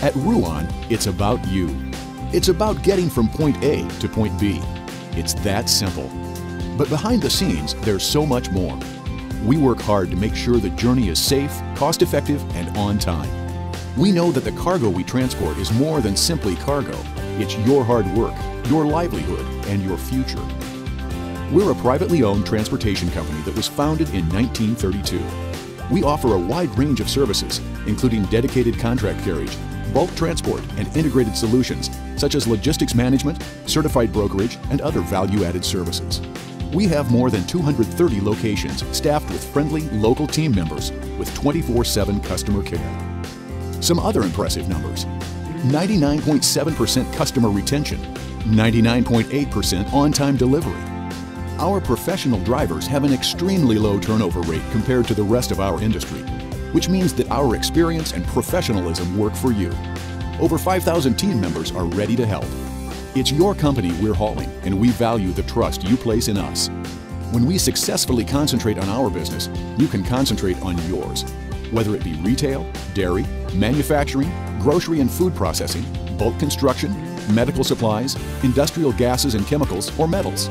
At Ruan, it's about you. It's about getting from point A to point B. It's that simple. But behind the scenes, there's so much more. We work hard to make sure the journey is safe, cost effective, and on time. We know that the cargo we transport is more than simply cargo. It's your hard work, your livelihood, and your future. We're a privately owned transportation company that was founded in 1932. We offer a wide range of services, including dedicated contract carriage, bulk transport, and integrated solutions such as logistics management, certified brokerage, and other value-added services. We have more than 230 locations staffed with friendly local team members with 24-7 customer care. Some other impressive numbers. 99.7% customer retention, 99.8% on-time delivery. Our professional drivers have an extremely low turnover rate compared to the rest of our industry, which means that our experience and professionalism work for you. Over 5,000 team members are ready to help. It's your company we're hauling, and we value the trust you place in us. When we successfully concentrate on our business, you can concentrate on yours. Whether it be retail, dairy, manufacturing, grocery and food processing, bulk construction, medical supplies, industrial gases and chemicals, or metals.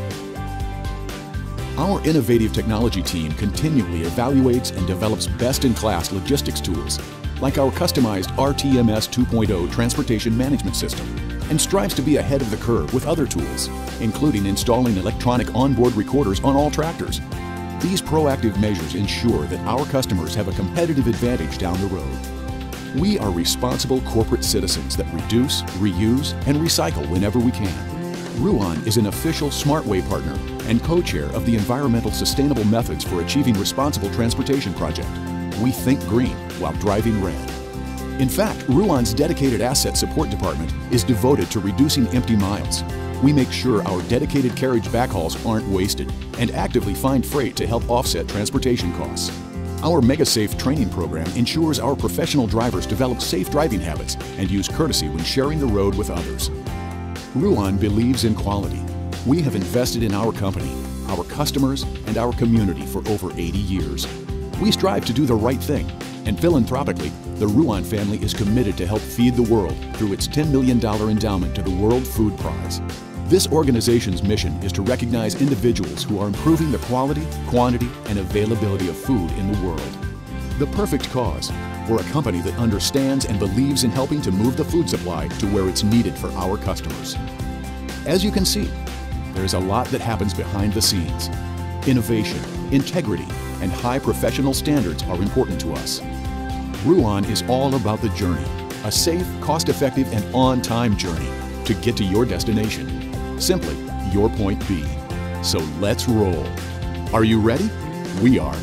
Our innovative technology team continually evaluates and develops best-in-class logistics tools, like our customized RTMS 2.0 transportation management system, and strives to be ahead of the curve with other tools, including installing electronic onboard recorders on all tractors. These proactive measures ensure that our customers have a competitive advantage down the road. We are responsible corporate citizens that reduce, reuse, and recycle whenever we can. Ruan is an official SmartWay partner and co-chair of the Environmental Sustainable Methods for Achieving Responsible Transportation project. We think green while driving red. In fact, Ruan's dedicated asset support department is devoted to reducing empty miles. We make sure our dedicated carriage backhauls aren't wasted and actively find freight to help offset transportation costs. Our MegaSafe training program ensures our professional drivers develop safe driving habits and use courtesy when sharing the road with others. Ruan believes in quality. We have invested in our company, our customers, and our community for over 80 years. We strive to do the right thing and philanthropically, the Ruan family is committed to help feed the world through its $10 million endowment to the World Food Prize. This organization's mission is to recognize individuals who are improving the quality, quantity, and availability of food in the world. The perfect cause for a company that understands and believes in helping to move the food supply to where it's needed for our customers. As you can see, there's a lot that happens behind the scenes. Innovation, integrity, and high professional standards are important to us. Ruan is all about the journey, a safe, cost-effective, and on-time journey to get to your destination. Simply, your point B. So let's roll. Are you ready? We are.